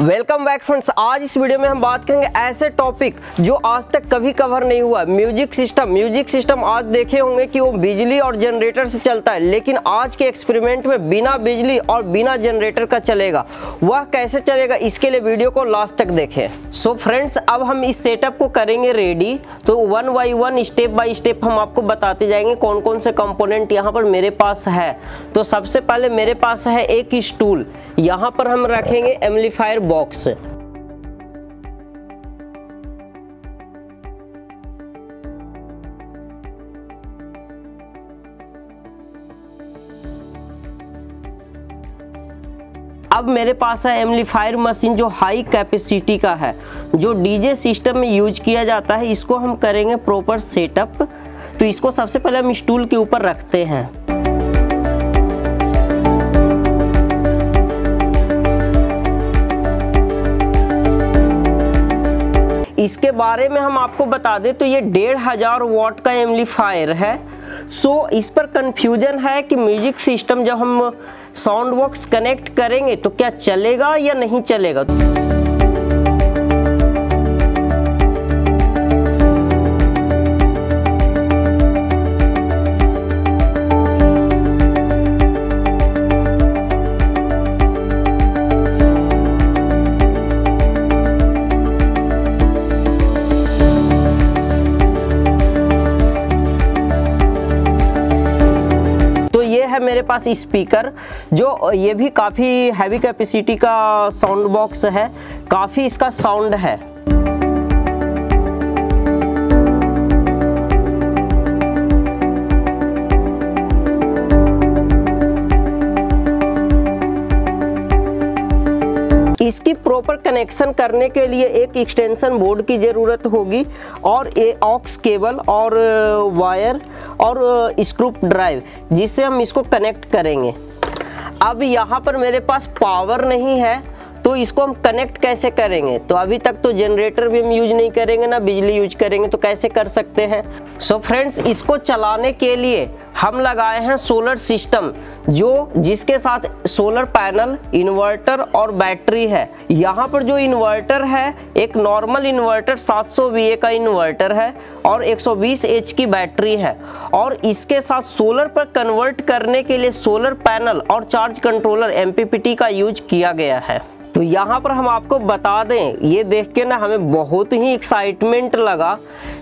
Welcome back friends, आज इस video में हम बात करेंगे ऐसे टॉपिक जो आज तक कभी कवर नहीं हुआ। म्यूज़िक सिस्टम म्यूज़िक सिस्टम आज देखे होंगे कि वो बिजली और जनरेटर से चलता है, लेकिन आज के एक्सपेरिमेंट में बिना बिजली और बिना जनरेटर का चलेगा। वह कैसे चलेगा, इसके लिए वीडियो को लास्ट तक देखें। सो so फ्रेंड्स अब हम इस सेटअप को करेंगे रेडी तो one by one step by step हम आपको बताते जाएँगे कौन कौन से कंपोनेंट यहाँ पर मेरे पास है। तो सबसे पहले मेरे पास है एक स्टूल यहाँ पर हम रखेंगे एम्लीफायर बॉक्स अब मेरे पास है एम्लीफायर मशीन जो हाई कैपेसिटी का है, जो डीजे सिस्टम में यूज़ किया जाता है। इसको हम करेंगे प्रॉपर सेटअप तो इसको सबसे पहले हम स्टूल के ऊपर रखते हैं। इसके बारे में हम आपको बता दें तो ये डेढ़ हज़ार वॉट का एम्पलीफायर है। सो so, इस पर कंफ्यूजन है कि म्यूज़िक सिस्टम जब हम साउंड बॉक्स कनेक्ट करेंगे तो क्या चलेगा या नहीं चलेगा? पास स्पीकर जो ये भी काफ़ी हैवी कैपेसिटी का साउंड बॉक्स है, काफ़ी इसका साउंड है। इसकी प्रॉपर कनेक्शन करने के लिए एक एक्सटेंशन बोर्ड की ज़रूरत होगी और ए ऑक्स केबल और वायर और स्क्रू ड्राइव जिससे हम इसको कनेक्ट करेंगे। अब यहाँ पर मेरे पास पावर नहीं है। तो इसको हम कनेक्ट कैसे करेंगे? तो अभी तक तो जनरेटर भी हम यूज़ नहीं करेंगे, ना बिजली यूज़ करेंगे तो कैसे कर सकते हैं? सो so फ्रेंड्स इसको चलाने के लिए हम लगाए हैं सोलर सिस्टम जो जिसके साथ सोलर पैनल इन्वर्टर और बैटरी है। यहाँ पर जो इन्वर्टर है, एक नॉर्मल इन्वर्टर 700 वीए का इन्वर्टर है और 120 एच की बैटरी है। और इसके साथ सोलर पर कन्वर्ट करने के लिए सोलर पैनल और चार्ज कंट्रोलर MPPT का यूज़ किया गया है। तो यहाँ पर हम आपको बता दें, ये देख के ना हमें बहुत ही एक्साइटमेंट लगा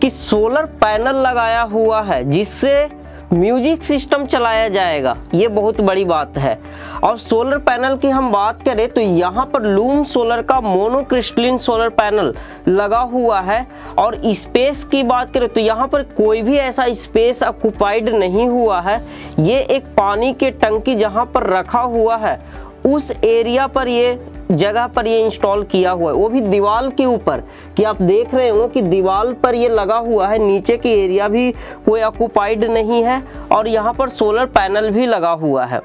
कि सोलर पैनल लगाया हुआ है, जिससे म्यूज़िक सिस्टम चलाया जाएगा। ये बहुत बड़ी बात है। और सोलर पैनल की हम बात करें तो यहाँ पर लूम सोलर का मोनोक्रिस्टलिन सोलर पैनल लगा हुआ है। और स्पेस की बात करें तो यहाँ पर कोई भी ऐसा स्पेस ऑक्युपाइड नहीं हुआ है। ये एक पानी के टंकी जहाँ पर रखा हुआ है, उस एरिया पर ये जगह पर ये इंस्टॉल किया हुआ है। वो भी दीवार के ऊपर कि आप देख रहे हो कि दीवार पर ये लगा हुआ है। नीचे की एरिया भी कोई ऑक्युपाइड नहीं है और यहाँ पर सोलर पैनल भी लगा हुआ है।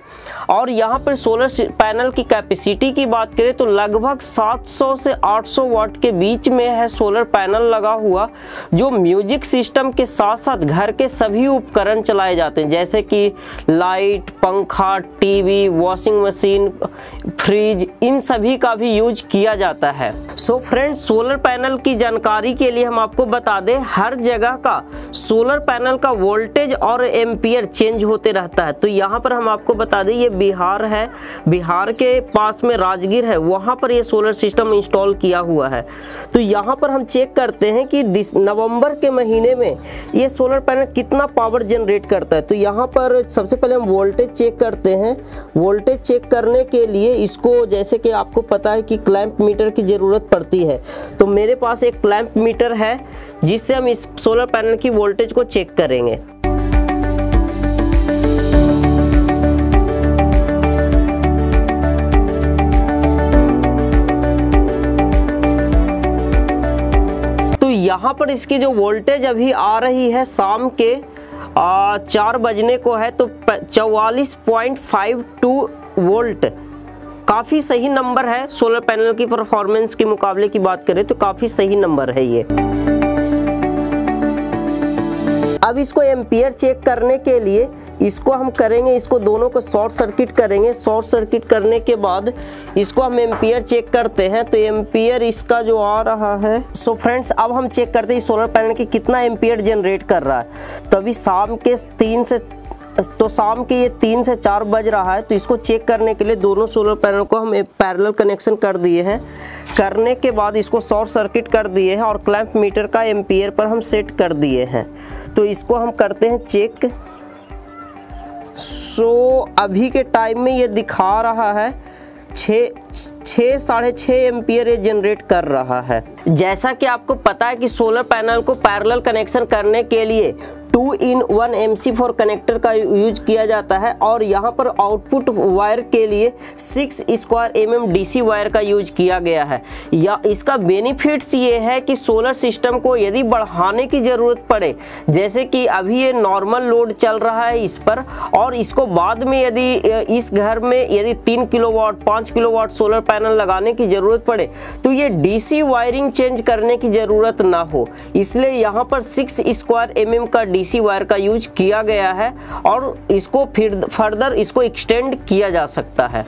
और यहाँ पर सोलर पैनल की कैपेसिटी की बात करें तो लगभग 700 से 800 वाट के बीच में है सोलर पैनल लगा हुआ, जो म्यूज़िक सिस्टम के साथ साथ घर के सभी उपकरण चलाए जाते हैं। जैसे कि लाइट पंखा टीवी वॉशिंग मशीन फ्रिज इन सभी सभी का भी यूज़ किया जाता है। सो फ्रेंड्स सोलर पैनल की जानकारी के लिए हम आपको बता दें, हर जगह का सोलर पैनल का वोल्टेज और एम्पियर चेंज होते रहता है। तो यहाँ पर हम आपको बता दें, ये बिहार है। बिहार के पास में राजगीर है। वहाँ पर ये सोलर सिस्टम इंस्टॉल किया हुआ है। तो यहाँ पर हम चेक करते हैं कि नवंबर के महीने में ये सोलर पैनल कितना पावर जनरेट करता है। तो यहाँ पर सबसे पहले हम वोल्टेज चेक करते हैं। वोल्टेज चेक करने के लिए इसको जैसे कि आपको आपको पता है कि क्लैंप मीटर की ज़रूरत पड़ती है। तो मेरे पास एक क्लैंप मीटर है जिससे हम इस सोलर पैनल की वोल्टेज को चेक करेंगे। तो यहाँ पर इसकी जो वोल्टेज अभी आ रही है शाम के आ, चार बजने को है तो चौवालीस पॉइंट फाइव टू वोल्ट। काफ़ी सही नंबर है। सोलर पैनल की परफॉर्मेंस के मुकाबले की बात करें तो काफ़ी सही नंबर है ये। अब इसको एम्पियर चेक करने के लिए इसको हम करेंगे, इसको दोनों को शॉर्ट सर्किट करेंगे। शॉर्ट सर्किट करने के बाद इसको हम एम्पियर चेक करते हैं। तो एम्पियर इसका जो आ रहा है। सो फ्रेंड्स अब हम चेक करते हैं सोलर पैनल की कितना एम्पियर जनरेट कर रहा है। तो अभी शाम के तीन से तो शाम के ये तीन से चार बज रहा है तो इसको चेक करने के लिए दोनों सोलर पैनल को हम पैरेलल कनेक्शन कर दिए हैं। करने के बाद इसको शॉर्ट सर्किट कर दिए हैं और क्लैंप मीटर का एम्पियर पर हम सेट कर दिए हैं। तो इसको हम करते हैं चेक सो अभी के टाइम में ये दिखा रहा है छः छः साढ़े छः एम्पियर ये जनरेट कर रहा है। जैसा कि आपको पता है कि सोलर पैनल को पैरेलल कनेक्शन करने के लिए two in one M C four connector का यूज़ किया जाता है और यहाँ पर आउटपुट वायर के लिए six square M M D C wire का यूज़ किया गया है। या इसका बेनिफिट्स ये है कि सोलर सिस्टम को यदि बढ़ाने की ज़रूरत पड़े, जैसे कि अभी ये नॉर्मल लोड चल रहा है इस पर, और इसको बाद में यदि इस घर में यदि तीन किलो वाट पाँच किलो वाट सोलर पैनल लगाने की ज़रूरत पड़े तो ये डीसी वायरिंग चेंज करने की ज़रूरत ना हो। इसलिए यहाँ पर सिक्स स्क्वायर एम एम का डी डीसी वायर का यूज़ किया गया है और इसको फिर फर्दर इसको एक्सटेंड किया जा सकता है।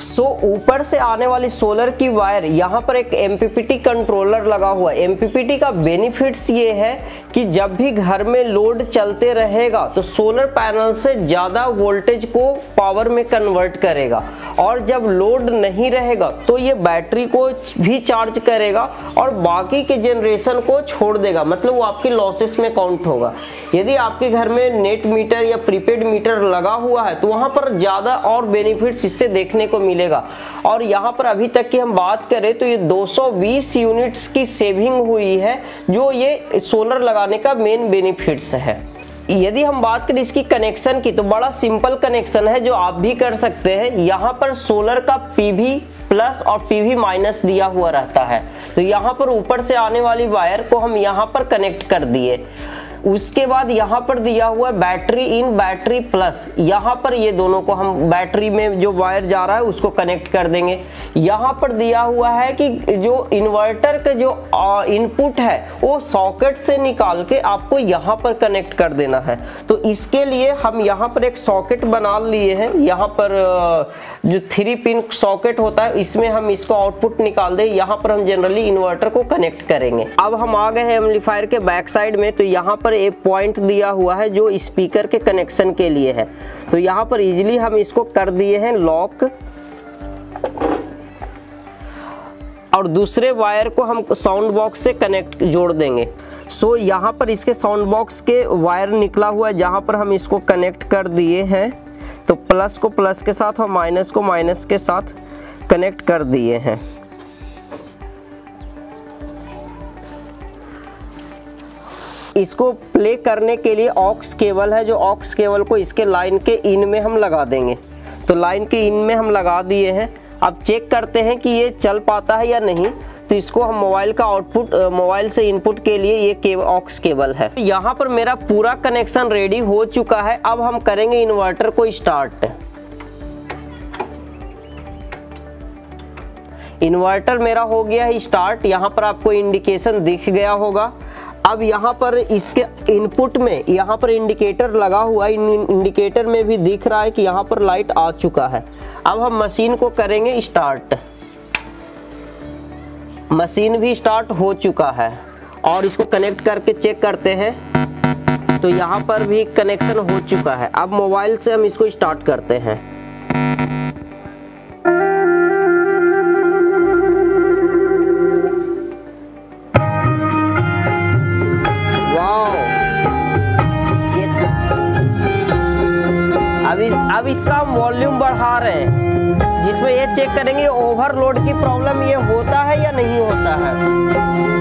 सो so, ऊपर से आने वाली सोलर की वायर यहाँ पर एक एमपीपीटी कंट्रोलर लगा हुआ है। एमपीपीटी का बेनिफिट्स ये है कि जब भी घर में लोड चलते रहेगा तो सोलर पैनल से ज़्यादा वोल्टेज को पावर में कन्वर्ट करेगा। और जब लोड नहीं रहेगा तो ये बैटरी को भी चार्ज करेगा और बाकी के जनरेशन को छोड़ देगा। मतलब वो आपके लॉसेस में काउंट होगा। यदि आपके घर में नेट मीटर या प्रीपेड मीटर लगा हुआ है तो वहाँ पर ज़्यादा और बेनिफिट्स इससे देखने को मिलेगा। और यहाँ पर अभी तक की हम बात करें तो ये 220 यूनिट्स की सेविंग हुई है, जो ये सोलर लगाने का मेन बेनिफिट्स है। यदि हम बात करें इसकी कनेक्शन की तो बड़ा सिंपल कनेक्शन है, जो आप भी कर सकते हैं। यहाँ पर सोलर का पीवी प्लस और पीवी माइनस दिया हुआ रहता है। तो यहाँ पर ऊपर से आने वाली वायर को हम यहाँ पर कनेक्ट कर दिए। उसके बाद यहाँ पर दिया हुआ है बैटरी इन, बैटरी प्लस। यहाँ पर ये दोनों को हम बैटरी में जो वायर जा रहा है उसको कनेक्ट कर देंगे। यहाँ पर दिया हुआ है कि जो इन्वर्टर का जो इनपुट है, वो सॉकेट से निकाल के आपको यहाँ पर कनेक्ट कर देना है। तो इसके लिए हम यहाँ पर एक सॉकेट बना लिए हैं। यहाँ पर जो थ्री पिन सॉकेट होता है, इसमें हम इसको आउटपुट निकाल दे। यहाँ पर हम जनरली इन्वर्टर को कनेक्ट करेंगे। अब हम आ गए हैं एम्पलीफायर के बैक साइड में। तो यहाँ पर पर एक पॉइंट दिया हुआ है जो स्पीकर के कनेक्शन के लिए है। तो यहाँ पर इजीली हम इसको कर दिए हैं लॉक और दूसरे वायर को हम साउंड बॉक्स से कनेक्ट जोड़ देंगे। सो so, यहाँ पर इसके साउंड बॉक्स के वायर निकला हुआ है जहाँ पर हम इसको कनेक्ट कर दिए हैं। तो प्लस को प्लस के साथ और माइनस को माइनस के साथ कनेक्ट कर दिए हैं। इसको प्ले करने के लिए ऑक्स केबल है, जो ऑक्स केबल को इसके लाइन के इन में हम लगा देंगे। तो लाइन के इन में हम लगा दिए हैं। अब चेक करते हैं कि ये चल पाता है या नहीं। तो इसको हम मोबाइल का आउटपुट मोबाइल से इनपुट के लिए ये केबल ऑक्स केबल है। यहाँ पर मेरा पूरा कनेक्शन रेडी हो चुका है। अब हम करेंगे इन्वर्टर को स्टार्ट इन्वर्टर मेरा हो गया है स्टार्ट यहाँ पर आपको इंडिकेशन दिख गया होगा। अब यहाँ पर इसके इनपुट में, यहाँ पर इंडिकेटर लगा हुआ है। इंडिकेटर में भी दिख रहा है कि यहाँ पर लाइट आ चुका है। अब हम मशीन को करेंगे स्टार्ट मशीन भी स्टार्ट हो चुका है। और इसको कनेक्ट करके चेक करते हैं। तो यहाँ पर भी कनेक्शन हो चुका है। अब मोबाइल से हम इसको स्टार्ट करते हैं। चेक करेंगे ओवरलोड की प्रॉब्लम ये होता है या नहीं होता है?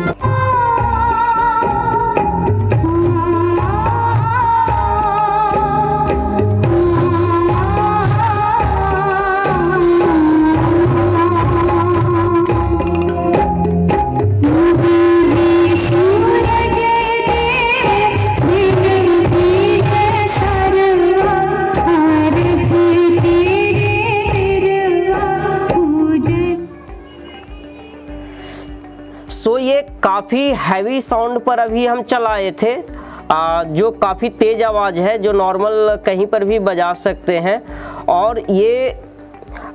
काफ़ी हैवी साउंड पर अभी हम चलाए थे। आ, जो काफ़ी तेज़ आवाज़ है जो नॉर्मल कहीं पर भी बजा सकते हैं। और ये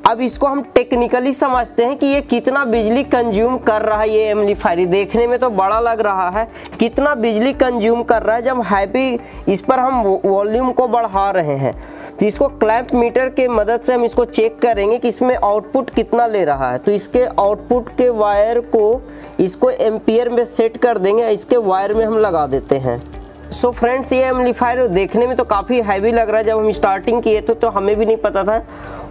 अब इसको हम टेक्निकली समझते हैं कि ये कितना बिजली कंज्यूम कर रहा है ये एम्पलीफायर देखने में तो बड़ा लग रहा है, कितना बिजली कंज्यूम कर रहा है जब हैप्पी इस पर हम वॉल्यूम को बढ़ा रहे हैं। तो इसको क्लैंप मीटर के मदद से हम इसको चेक करेंगे कि इसमें आउटपुट कितना ले रहा है। तो इसके आउटपुट के वायर को इसको एम्पियर में सेट कर देंगे, इसके वायर में हम लगा देते हैं। सो फ्रेंड्स ये एम्पलीफायर देखने में तो काफ़ी हैवी लग रहा है। जब हम स्टार्टिंग किए थे तो हमें भी नहीं पता था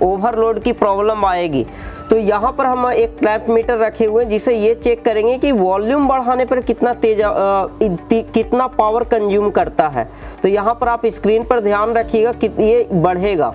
ओवरलोड की प्रॉब्लम आएगी। तो यहाँ पर हम एक क्लैप मीटर रखे हुए हैं, जिसे ये चेक करेंगे कि वॉल्यूम बढ़ाने पर कितना तेज कितना पावर कंज्यूम करता है। तो यहाँ पर आप स्क्रीन पर ध्यान रखिएगा कि ये बढ़ेगा।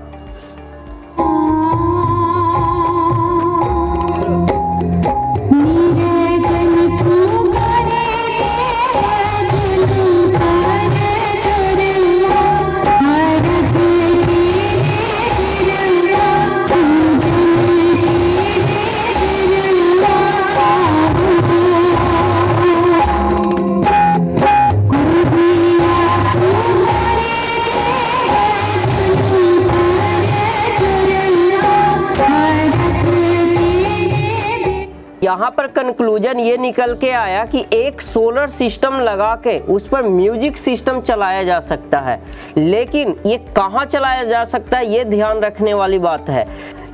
यहाँ पर कंक्लूजन ये निकल के आया कि एक सोलर सिस्टम लगा के उस पर म्यूज़िक सिस्टम चलाया जा सकता है। लेकिन ये कहाँ चलाया जा सकता है, ये ध्यान रखने वाली बात है।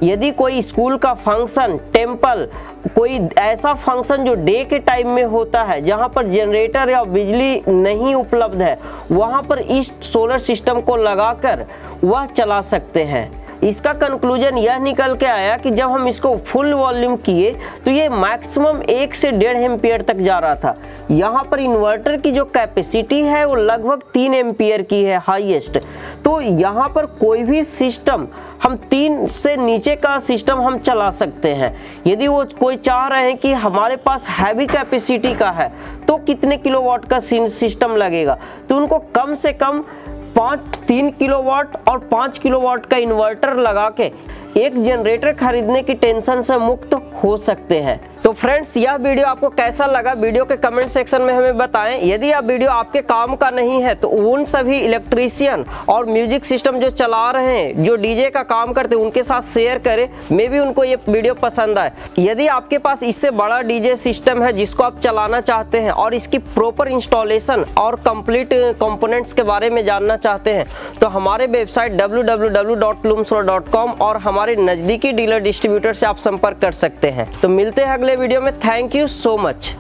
यदि कोई स्कूल का फ़ंक्शन टेंपल कोई ऐसा फ़ंक्शन जो डे के टाइम में होता है, जहाँ पर जनरेटर या बिजली नहीं उपलब्ध है, वहाँ पर इस सोलर सिस्टम को लगाकर वह चला सकते हैं। इसका कंक्लूजन यह निकल के आया कि जब हम इसको फुल वॉल्यूम किए तो ये मैक्सिमम एक से डेढ़ एम्पियर तक जा रहा था। यहाँ पर इन्वर्टर की जो कैपेसिटी है, वो लगभग तीन एम्पियर की है हाईएस्ट तो यहाँ पर कोई भी सिस्टम हम तीन से नीचे का सिस्टम हम चला सकते हैं। यदि वो कोई चाह रहे हैं कि हमारे पास हैवी कैपेसिटी का है तो कितने किलोवाट का सिस्टम लगेगा? तो उनको कम से कम पाँच तीन किलोवाट और पाँच किलोवाट का इन्वर्टर लगा के एक जनरेटर खरीदने की टेंशन से मुक्त हो सकते हैं। तो फ्रेंड्स, यह वीडियो आपको कैसा लगा? वीडियो के कमेंट सेक्शन में हमें बताएँ। यदि यह वीडियो आपके काम का नहीं है तो उन सभी इलेक्ट्रीशियन और म्यूज़िक सिस्टम जो चला रहे हैं, जो डीजे का काम करते हैं, उनके साथ शेयर करें। मे भी उनको ये वीडियो पसंद आए। यदि आपके पास इससे बड़ा डीजे सिस्टम है, जिसको आप चलाना चाहते हैं और इसकी प्रॉपर इंस्टॉलेशन और कंप्लीट कंपोनेंट्स के बारे में जानना चाहते हैं तो हमारे वेबसाइट डब्ल्यू और हमारे नज़दीकी डीलर डिस्ट्रीब्यूटर से आप संपर्क कर सकते हैं। तो मिलते हैं अगले वीडियो में। Thank you so much